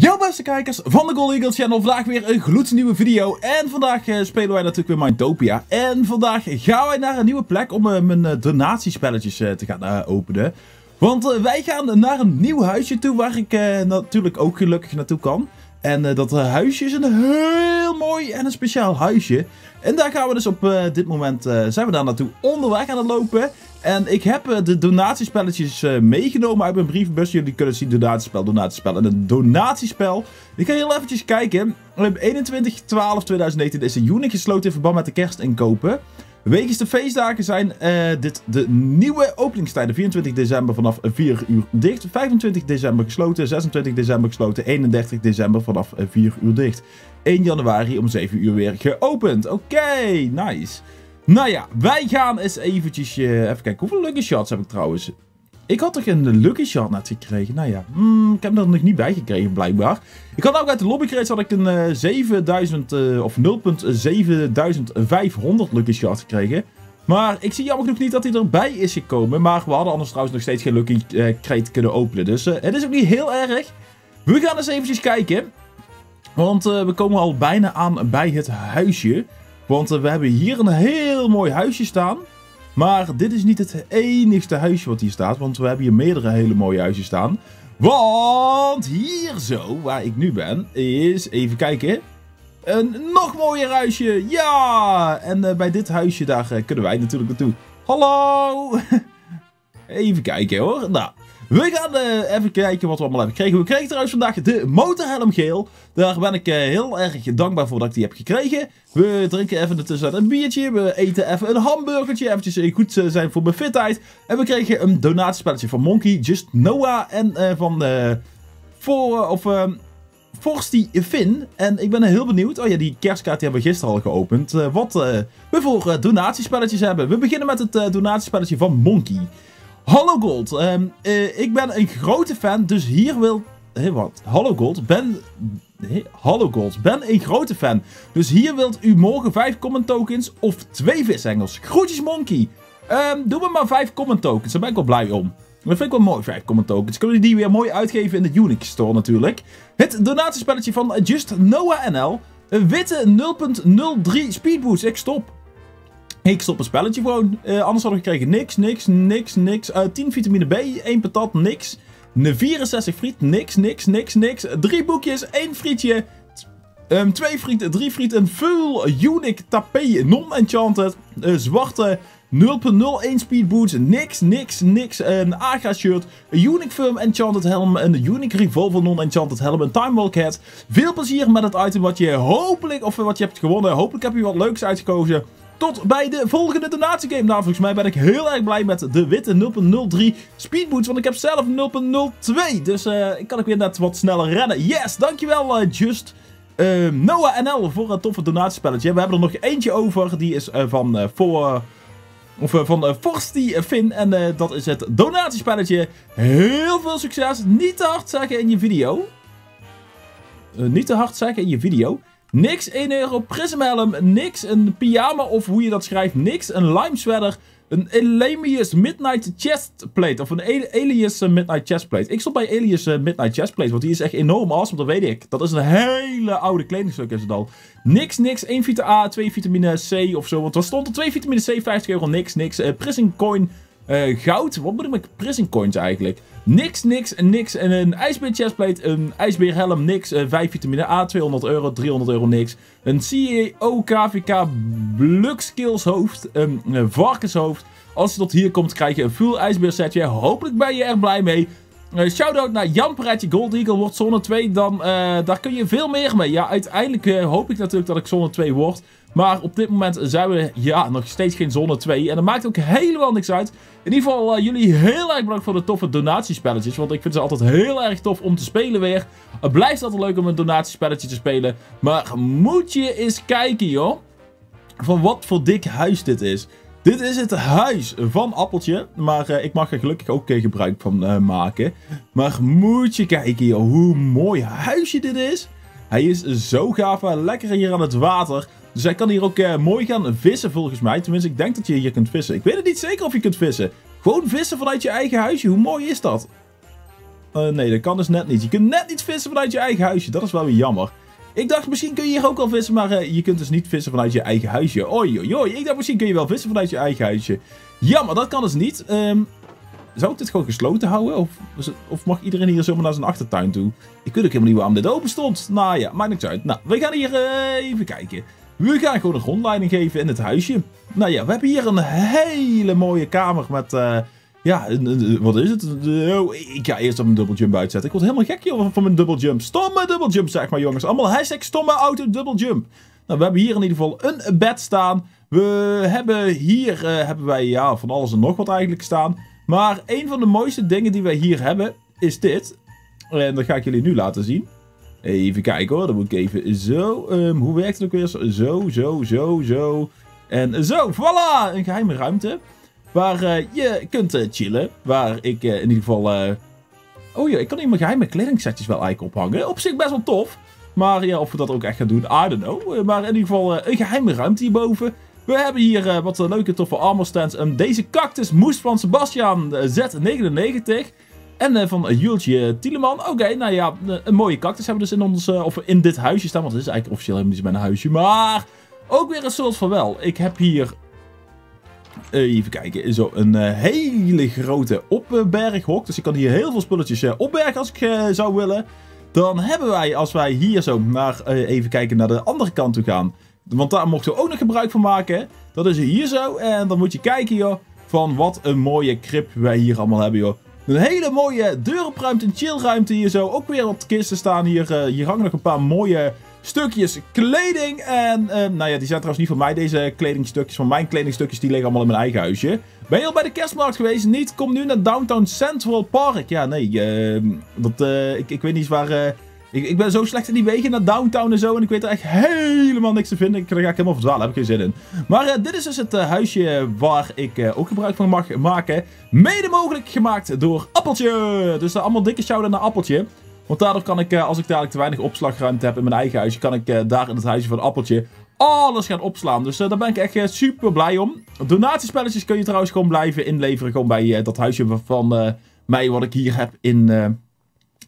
Yo beste kijkers van de Gold Eagle Channel, vandaag weer een gloednieuwe video en vandaag uh, spelen wij natuurlijk weer Mindtopia en vandaag gaan wij naar een nieuwe plek om uh, mijn uh, donatiespelletjes te gaan openen. Want wij gaan naar een nieuw huisje toe waar ik natuurlijk ook gelukkig naartoe kan. En dat huisje is een heel mooi en een speciaal huisje. En daar gaan we dus op dit moment, zijn we daar naartoe onderweg aan het lopen. En ik heb uh, de donatiespelletjes uh, meegenomen uit mijn brievenbus. Jullie kunnen zien donatiespel, donatiespel en een donatiespel. Ik ga heel eventjes kijken. 21 12 2019 is een unit gesloten in verband met de kerstinkopen. Wegens de feestdagen zijn uh, dit de nieuwe openingstijden. 24 december vanaf 4 uur dicht. 25 december gesloten. 26 december gesloten. 31 december vanaf 4 uur dicht. 1 januari om 7 uur weer geopend. Oké, nice. Nou ja, wij gaan eens eventjes... Uh, even kijken, hoeveel lucky shots heb ik trouwens? Ik had toch een lucky shot net gekregen? Nou ja, mm, ik heb er nog niet bij gekregen blijkbaar. Ik had ook uit de lobbycrates had ik een uh, 7000 uh, of 0.7500 lucky shot gekregen. Maar ik zie jammer genoeg niet dat hij erbij is gekomen. Maar we hadden anders trouwens nog steeds geen lucky uh, crate kunnen openen. Dus uh, het is ook niet heel erg. We gaan eens eventjes kijken. Want we komen al bijna aan bij het huisje. Want uh, we hebben hier een heel mooi huisje staan. Maar dit is niet het enigste huisje wat hier staat. Want we hebben hier meerdere hele mooie huisjes staan. Want hier zo, waar ik nu ben, is, even kijken, een nog mooier huisje. Ja! En uh, bij dit huisje, daar uh, kunnen wij natuurlijk naartoe. Hallo! even kijken hoor. Nou, we gaan uh, even kijken wat we allemaal hebben gekregen. We kregen trouwens vandaag de motorhelm geel. Daar ben ik uh, heel erg dankbaar voor dat ik die heb gekregen. We drinken even ertussen een biertje. We eten even een hamburgertje. Eventjes uh, goed zijn voor mijn fitheid. En we kregen een donatiespelletje van Monkey, Just Noah en van... voor, of... Forsty Finn. En ik ben heel benieuwd. Oh ja, die kerstkaart die hebben we gisteren al geopend. wat we voor donatiespelletjes hebben. We beginnen met het donatiespelletje van Monkey. Hallo Gold, um, uh, ik ben een grote fan, dus hier wil... Hé, wat? Hallo Gold, ben... Hey, hallo Gold, ben een grote fan. Dus hier wilt u morgen 5 comment tokens of 2 visengels. Groetjes Monkey. Um, doe me maar 5 comment tokens, daar ben ik wel blij om. Dat vind ik wel mooi, 5 comment tokens. Kunnen die weer mooi uitgeven in de Unix store natuurlijk. Het donatiespelletje van Just Noah NL. Een witte 0.03 speedboost. Ik stop. Ik stop een spelletje gewoon. Uh, anders hadden we gekregen niks, niks, niks, niks. Uh, 10 vitamine B, 1 patat, niks. 64 friet, niks, niks, niks, niks. 3 boekjes, 1 frietje. Um, 2 friet, 3 friet, een full unique tapé non-enchanted. Uh, zwarte 0.01 speed boots, niks, niks, niks. Een Agra shirt, een unique film enchanted helm, een unique revolver non-enchanted helm, een time walk hat. Veel plezier met het item wat je hopelijk, of wat je hebt gewonnen. Hopelijk heb je wat leuks uitgekozen tot bij de volgende donatiegame. Nou, volgens mij ben ik heel erg blij met de witte 0.03 speedboots. Want ik heb zelf 0.02. Dus uh, ik kan ik weer net wat sneller rennen. Yes, dankjewel uh, Just. Uh, Noah NL voor een toffe donatiespelletje. We hebben er nog eentje over. Die is van voor... Of van Forsty Finn. En dat is het donatiespelletje. Heel veel succes. Niet te hard zeggen in je video. niet te hard zeggen in je video. Niks 1 euro prismhelm, niks een pyjama of hoe je dat schrijft, niks een lime sweater, een Elemius Midnight Chestplate of een Elias Midnight Chestplate. Ik stop bij Elias Midnight Chestplate, want die is echt enorm awesome, dat weet ik. Dat is een hele oude kledingstuk is het al. Niks, niks, 1 vitamine A, 2 vitamine C of zo, want er stond er 2 vitamine C, 50 euro, niks, niks. Uh, Coin uh, goud, wat moet ik met Prison Coins eigenlijk? Niks, niks, niks. En een ijsbeer chestplate, een ijsbeerhelm, niks. Uh, 5 vitamine A, 200 euro, 300 euro, niks. Een CEO KVK Skills hoofd, een varkenshoofd. Als je tot hier komt, krijg je een full ijsbeer setje. Hopelijk ben je er blij mee. Uh, Shoutout naar Jan Parijtje Gold Eagle wordt zone 2. Dan, uh, daar kun je veel meer mee. Ja, uiteindelijk hoop ik natuurlijk dat ik zone 2 word. Maar op dit moment zijn we ja, nog steeds geen zone 2. En dat maakt ook helemaal niks uit. In ieder geval uh, jullie heel erg bedankt voor de toffe donatiespelletjes. Want ik vind ze altijd heel erg tof om te spelen weer. Het blijft altijd leuk om een donatiespelletje te spelen. Maar moet je eens kijken joh. Van wat voor dik huis dit is. Dit is het huis van Appeltje. Maar uh, ik mag er gelukkig ook uh, gebruik van maken. Maar moet je kijken joh, hoe mooi huisje dit is. Hij is zo gaaf. Lekker hier aan het water. Dus hij kan hier ook uh, mooi gaan vissen volgens mij. Tenminste, ik denk dat je hier kunt vissen. Ik weet het niet zeker of je kunt vissen. Gewoon vissen vanuit je eigen huisje. Hoe mooi is dat? Uh, nee, dat kan dus net niet. Je kunt net niet vissen vanuit je eigen huisje. Dat is wel weer jammer. Ik dacht, misschien kun je hier ook wel vissen, maar uh, je kunt dus niet vissen vanuit je eigen huisje. Oei, oei, oei. Ik dacht, misschien kun je wel vissen vanuit je eigen huisje. Jammer, dat kan dus niet. Um, zou ik dit gewoon gesloten houden? Of, of mag iedereen hier zomaar naar zijn achtertuin toe? Ik weet ook helemaal niet waarom dit open stond. Nou ja, maakt niks uit. Nou, we gaan hier even kijken. We gaan gewoon een rondleiding geven in het huisje. Nou ja, we hebben hier een hele mooie kamer met... Uh, ja, wat is het? Oh, ik ga eerst op mijn dubbeljump uitzetten. Ik word helemaal gek hier van mijn dubbeljump. Stomme dubbeljump, zeg maar jongens. Allemaal hashtag stomme auto dubbeljump. Nou, we hebben hier in ieder geval een bed staan. We hebben hier uh, hebben wij ja, van alles en nog wat eigenlijk staan. Maar een van de mooiste dingen die wij hier hebben is dit. En dat ga ik jullie nu laten zien. Even kijken hoor, dan moet ik even zo. Um, hoe werkt het ook weer? Zo, zo, zo, zo. En zo, voilà! Een geheime ruimte. Waar uh, je kunt uh, chillen. Waar ik uh, in ieder geval... Oh ja, ik kan hier mijn geheime kledingsetjes wel eigenlijk ophangen. Op zich best wel tof. Maar ja, of we dat ook echt gaan doen, I don't know. Maar in ieder geval een geheime ruimte hierboven. We hebben hier wat leuke toffe armor stands. Deze cactus moest van Sebastian Z99. En van Jultje Tieleman. Oké, nou ja, een mooie cactus hebben we dus in ons, of in dit huisje staan. Want het is eigenlijk officieel helemaal niet mijn huisje. Maar ook weer een soort van wel. Ik heb hier even kijken. Zo een hele grote opberghok. Dus ik kan hier heel veel spulletjes opbergen als ik zou willen. Dan hebben wij, als wij hier zo naar, even kijken, naar de andere kant toe gaan. Want daar mochten we ook nog gebruik van maken. Dat is hier zo. En dan moet je kijken, joh. Van wat een mooie krip wij hier allemaal hebben, joh. Een hele mooie deuropruimte en chillruimte hier zo. Ook weer wat kisten staan hier. Uh, hier hangen nog een paar mooie stukjes kleding. En uh, nou ja, die zijn trouwens niet van mij, deze kledingstukjes. Van mijn kledingstukjes, die liggen allemaal in mijn eigen huisje. Ben je al bij de kerstmarkt geweest? Niet? Kom nu naar Downtown Central Park. Ja, nee, uh, dat, ik, ik weet niet waar... Ik, ik, ben zo slecht in die wegen naar downtown en zo. En ik weet er echt helemaal niks te vinden. Ik, daar ga ik helemaal verdwalen. Heb ik geen zin in. Maar uh, dit is dus het uh, huisje waar ik uh, ook gebruik van mag maken. Mede mogelijk gemaakt door Appeltje. Dus allemaal dikke shout naar Appeltje. Want daardoor kan ik, als ik dadelijk te weinig opslagruimte heb in mijn eigen huisje, kan ik daar in het huisje van Appeltje alles gaan opslaan. Dus daar ben ik echt super blij om. Donatiespelletjes kun je trouwens gewoon blijven inleveren. Gewoon bij dat huisje van mij wat ik hier heb in,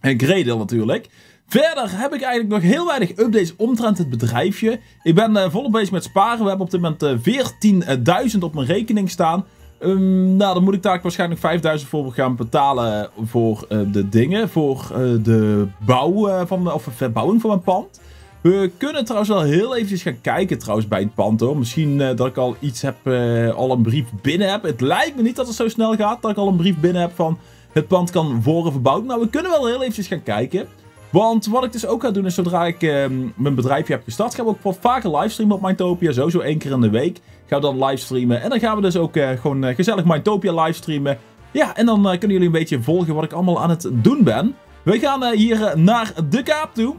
in Gredel natuurlijk. Verder heb ik eigenlijk nog heel weinig updates omtrent het bedrijfje. Ik ben uh, volop bezig met sparen. We hebben op dit moment uh, 14.000 op mijn rekening staan. Um, nou, dan moet ik daar waarschijnlijk 5.000 voor gaan betalen voor uh, de dingen. Voor de bouw van, of verbouwing van mijn pand. We kunnen trouwens wel heel eventjes gaan kijken trouwens bij het pand hoor. Misschien dat ik al iets heb, al een brief binnen heb. Het lijkt me niet dat het zo snel gaat dat ik al een brief binnen heb van het pand kan worden verbouwd. Nou, we kunnen wel heel eventjes gaan kijken. Want wat ik dus ook ga doen is zodra ik uh, mijn bedrijfje heb gestart, gaan we ook wat vaker livestreamen op Mindtopia. Sowieso één keer in de week gaan we dan livestreamen. En dan gaan we dus ook uh, gewoon uh, gezellig Mindtopia livestreamen. Ja, en dan uh, kunnen jullie een beetje volgen wat ik allemaal aan het doen ben. We gaan hier naar de Kaap toe.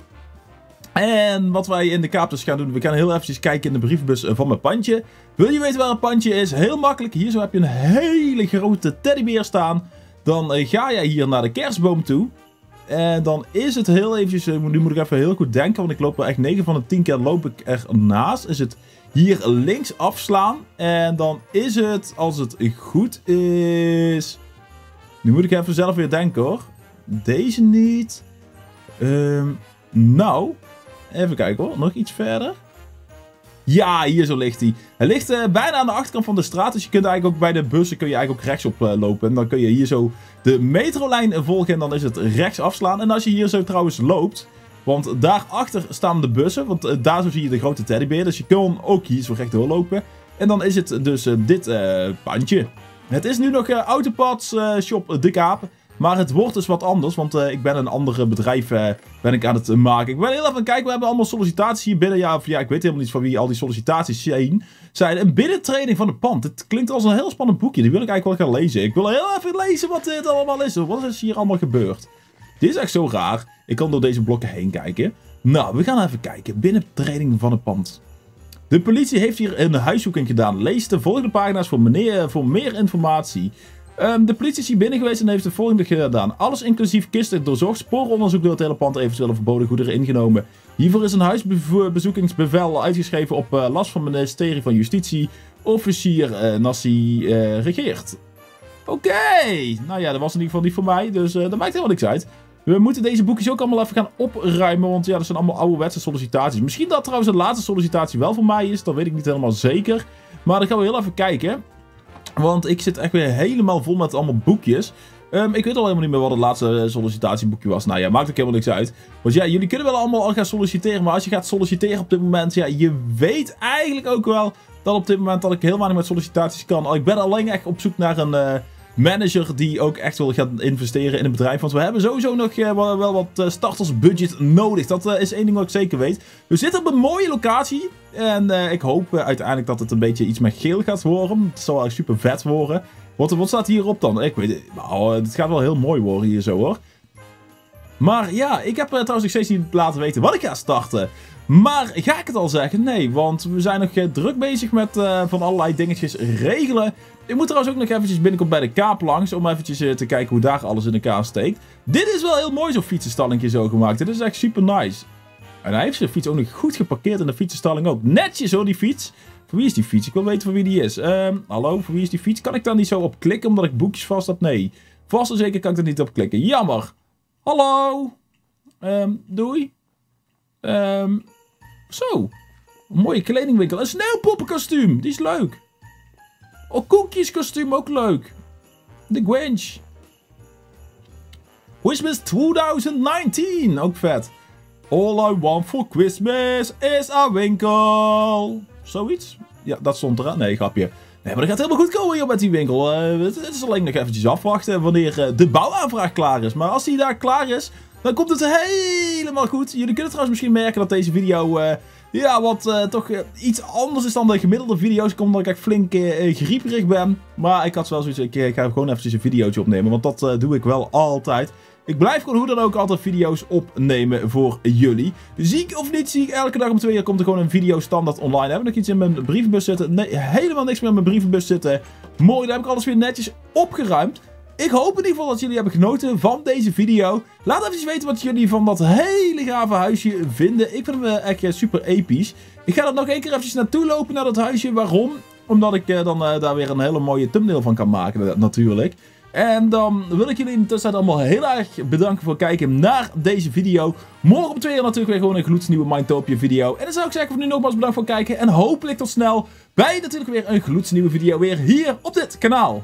En wat wij in de Kaap dus gaan doen, we gaan heel eventjes kijken in de brievenbus van mijn pandje. Wil je weten waar een pandje is? Heel makkelijk. Hier zo heb je een hele grote teddybeer staan. Dan ga jij hier naar de kerstboom toe. En dan is het heel eventjes, eh, nu moet ik even heel goed denken, want ik loop er echt 9 van de 10 keer loop ik ernaast. Is het hier links afslaan. En dan is het, als het goed is... Nu moet ik even zelf weer denken hoor. Deze niet. Um, nou, even kijken hoor, nog iets verder. Ja, hier zo ligt hij. Hij ligt uh, bijna aan de achterkant van de straat. Dus je kunt eigenlijk ook bij de bussen kun je eigenlijk ook rechtsop uh, lopen. En dan kun je hier zo de metrolijn volgen en dan is het rechts afslaan. En als je hier zo trouwens loopt... Want daarachter staan de bussen, want uh, daar zo zie je de grote teddybeer. Dus je kan ook hier zo recht doorlopen. En dan is het dus dit pandje. Het is nu nog Autopads Shop De Kaap. Maar het wordt dus wat anders, want uh, ik ben een andere bedrijf uh, ben ik aan het maken. Ik ben heel even kijken, we hebben allemaal sollicitaties hier binnen. Ja, of ja, ik weet helemaal niet van wie al die sollicitaties zijn. Zijn een binnentraining van het pand. Het klinkt als een heel spannend boekje, die wil ik eigenlijk wel gaan lezen. Ik wil heel even lezen wat dit allemaal is. Wat is hier allemaal gebeurd? Dit is echt zo raar. Ik kan door deze blokken heen kijken. Nou, we gaan even kijken. Binnentraining van het pand. De politie heeft hier een huiszoeking gedaan. Lees de volgende pagina's voor meer informatie. Um, de politie is hier binnen geweest en heeft het volgende gedaan. Alles inclusief kisten doorzocht, spooronderzoek door het hele pand, eventuele verboden goederen ingenomen. Hiervoor is een huisbezoekingsbevel uitgeschreven op uh, last van het ministerie van Justitie, officier uh, Nassi uh, regeert. Oké. Nou ja, dat was in ieder geval niet voor mij. Dus dat maakt helemaal niks uit. We moeten deze boekjes ook allemaal even gaan opruimen. Want ja, dat zijn allemaal ouderwetse sollicitaties. Misschien dat trouwens de laatste sollicitatie wel voor mij is. Dat weet ik niet helemaal zeker. Maar dan gaan we heel even kijken. Want ik zit echt weer helemaal vol met allemaal boekjes. Um, ik weet al helemaal niet meer wat het laatste sollicitatieboekje was. Nou ja, maakt ook helemaal niks uit. Want ja, jullie kunnen wel allemaal al gaan solliciteren. Maar als je gaat solliciteren op dit moment, ja, je weet eigenlijk ook wel dat op dit moment dat ik helemaal niet met sollicitaties kan. Ik ben alleen echt op zoek naar een uh, manager die ook echt wil gaan investeren in een bedrijf. Want we hebben sowieso nog uh, wel, wel, wat uh, startersbudget nodig. Dat is één ding wat ik zeker weet. We zitten op een mooie locatie. En ik hoop uiteindelijk dat het een beetje iets met geel gaat worden. Het zal echt super vet worden. Wat, wat staat hierop dan? Ik weet het. Nou, het gaat wel heel mooi worden hier zo hoor. Maar ja, ik heb trouwens nog steeds niet laten weten wat ik ga starten. Maar ga ik het al zeggen? Nee, want we zijn nog druk bezig met uh, van allerlei dingetjes regelen. Ik moet trouwens ook nog eventjes binnenkomen bij de kaap langs. Om eventjes uh, te kijken hoe daar alles in elkaar steekt. Dit is wel heel mooi zo'n fietsenstallingje zo gemaakt. Dit is echt super nice. En hij heeft zijn fiets ook nog goed geparkeerd in de fietsenstalling ook. Netjes hoor, die fiets. Voor wie is die fiets? Ik wil weten voor wie die is. Um, hallo, voor wie is die fiets? Kan ik daar niet zo op klikken omdat ik boekjes vast heb? Nee. Vast en zeker kan ik er niet op klikken. Jammer. Hallo. Um, doei. Um, zo. Mooie kledingwinkel. Een sneeuwpoppenkostuum. Die is leuk. Oh, koekjeskostuum ook leuk. De Grinch. Christmas 2019. Ook vet. All I want for Christmas is a winkel. Zoiets? Ja, dat stond eraan. Nee, grapje. Nee, maar dat gaat helemaal goed komen hier met die winkel. Uh, het, is alleen nog eventjes afwachten wanneer uh, de bouwaanvraag klaar is. Maar als die daar klaar is, dan komt het helemaal goed. Jullie kunnen trouwens misschien merken dat deze video... Uh, ja, wat uh, toch uh, iets anders is dan de gemiddelde video's. Komt omdat ik echt flink grieperig ben. Maar ik had wel zoiets, ik, ik ga gewoon eventjes een videootje opnemen. Want dat doe ik wel altijd. Ik blijf gewoon hoe dan ook altijd video's opnemen voor jullie. Ziek of niet ziek, elke dag om twee uur komt er gewoon een video standaard online. Heb ik nog iets in mijn brievenbus zitten? Nee, helemaal niks meer in mijn brievenbus zitten. Mooi, daar heb ik alles weer netjes opgeruimd. Ik hoop in ieder geval dat jullie hebben genoten van deze video. Laat even weten wat jullie van dat hele gave huisje vinden. Ik vind hem eh, echt super episch. Ik ga er nog één keer eventjes naartoe lopen naar dat huisje. Waarom? Omdat ik uh, dan uh, daar weer een hele mooie thumbnail van kan maken natuurlijk. En dan wil ik jullie intussen allemaal heel erg bedanken voor het kijken naar deze video. Morgen twee uur natuurlijk weer gewoon een gloednieuwe Mindtopia video. En dan zou ik zeggen voor nu nogmaals bedankt voor het kijken. En hopelijk tot snel bij natuurlijk weer een gloednieuwe video weer hier op dit kanaal.